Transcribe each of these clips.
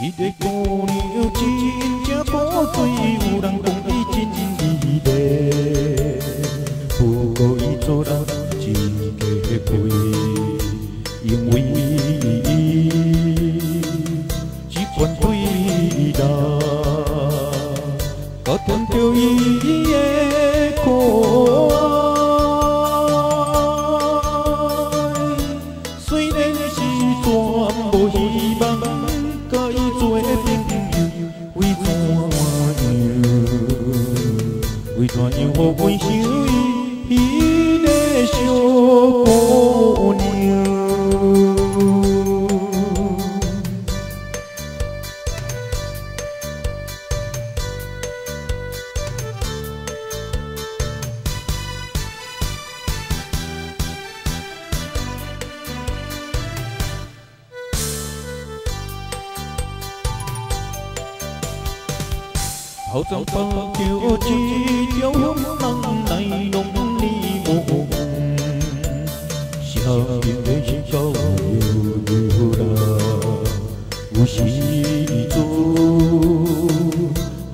伊个姑娘真正古水，有人讲伊真美丽。不过伊做人一个鬼，因为伊一贯对人，甲断着伊的可为怎样好关心伊迄个小姑娘？hậu tâm phân chiều chi chiếu hướng năng này đông đi bộ, cùng sao biết về chỉ câu yêu yêu đà vô sĩ tu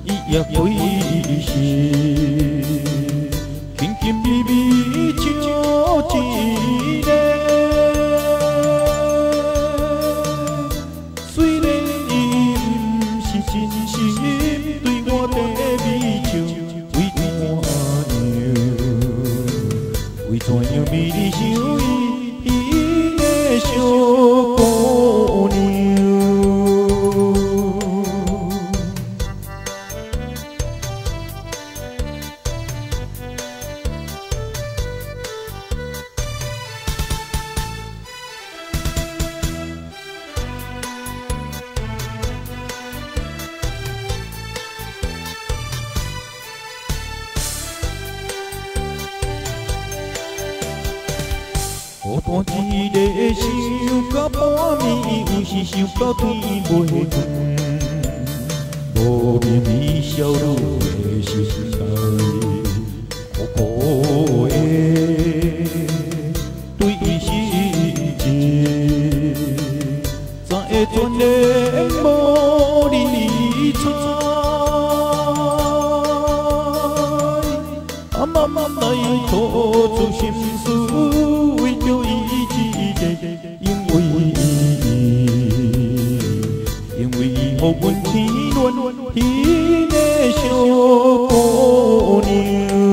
ý ya quý sĩ. 孤单一个想到半暝，有时想到天袂光，无眠伊笑路的心？内，苦苦的对伊心？情，怎会全然因为伊予阮痴恋迄个小姑娘。